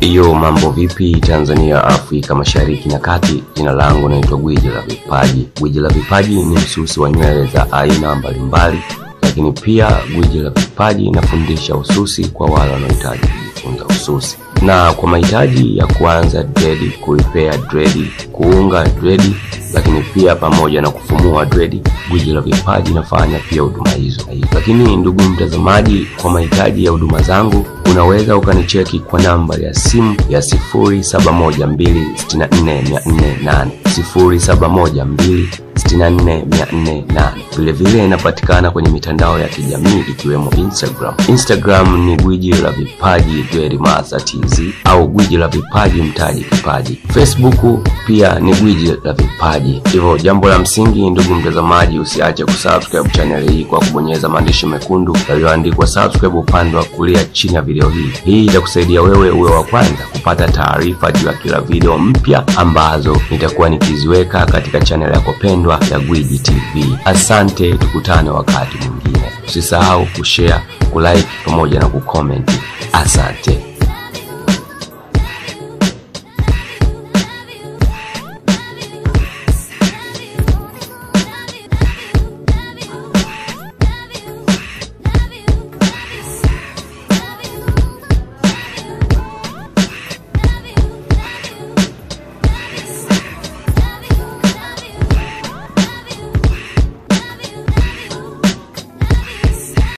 Hiyo mambo vipi Tanzania, Afrika Mashariki na Kati. Jina langu naitwa Gwiji la Vipaji. Gwiji la Vipaji ni msusi wa nywele za aina mbalimbali, lakini pia Gwiji la Vipaji nafundisha ususi kwa wale wanaohitaji kujifunza ususi, na kwa mahitaji ya kuanza dredi, kuipea dredi, kuunga dredi, lakini pia pamoja na kufumua dredi, Gwiji la Vipaji nafanya pia huduma hizo. Lakini ndugu mtazamaji, kwa mahitaji ya huduma zangu unaweza ukanicheki kwa namba ya simu ya 0712644408 0712644408. Vilevile inapatikana kwenye mitandao ya kijamii ikiwemo Instagram. Instagram ni Gwiji la Vipaji Master TZ au Gwiji la Vipaji Mtaji Kipaji. Facebook pia ni Gwiji la Vipaji. Hivyo jambo la msingi, ndugu mtazamaji, usiache kusubscribe channel hii kwa kubonyeza maandishi mekundu yaliyoandikwa subscribe upande wa kulia chini ya video hii. Hii itakusaidia wewe uwe wa kwanza kupata taarifa juu ya kila video mpya ambazo nitakuwa nikiziweka katika channel yako pendwa ya Gwiji TV. Asante, tukutane wakati mwingine. Usisahau kushare, kulike pamoja na kucomment. Asante.